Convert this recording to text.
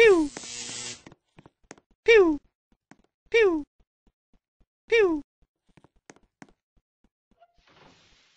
Pew! Pew! Pew! Pew!